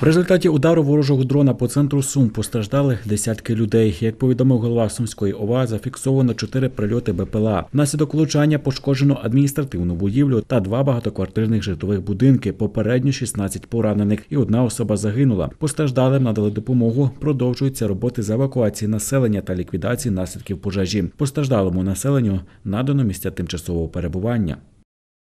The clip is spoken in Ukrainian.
В результаті удару ворожого дрона по центру Сум постраждали десятки людей. Як повідомив голова Сумської ОВА, зафіксовано чотири прильоти БПЛА. Внаслідок влучання пошкоджено адміністративну будівлю та два багатоквартирних житлових будинки. Попередньо 16 поранених і одна особа загинула. Постраждалим надали допомогу. Продовжуються роботи з евакуації населення та ліквідації наслідків пожежі. Постраждалому населенню надано місця тимчасового перебування.